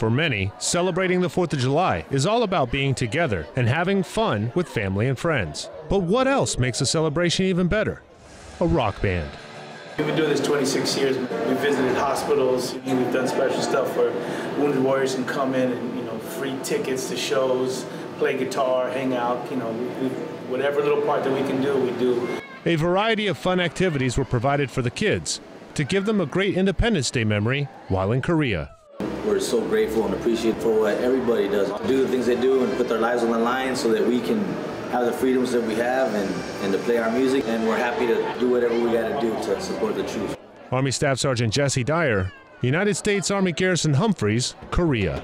For many, celebrating the 4th of July is all about being together and having fun with family and friends. But what else makes a celebration even better? A rock band. We've been doing this 26 years. We've visited hospitals. We've done special stuff where wounded warriors can come in and, you know, free tickets to shows, play guitar, hang out. You know, we, whatever little part that we can do, we do. A variety of fun activities were provided for the kids to give them a great Independence Day memory while in Korea. We're so grateful and appreciative for what everybody does. Do the things they do and put their lives on the line so that we can have the freedoms that we have and, and to play our music. And we're happy to do whatever we got to do to support the troops. Army Staff Sergeant Jesse Dyer, United States Army Garrison Humphreys, Korea.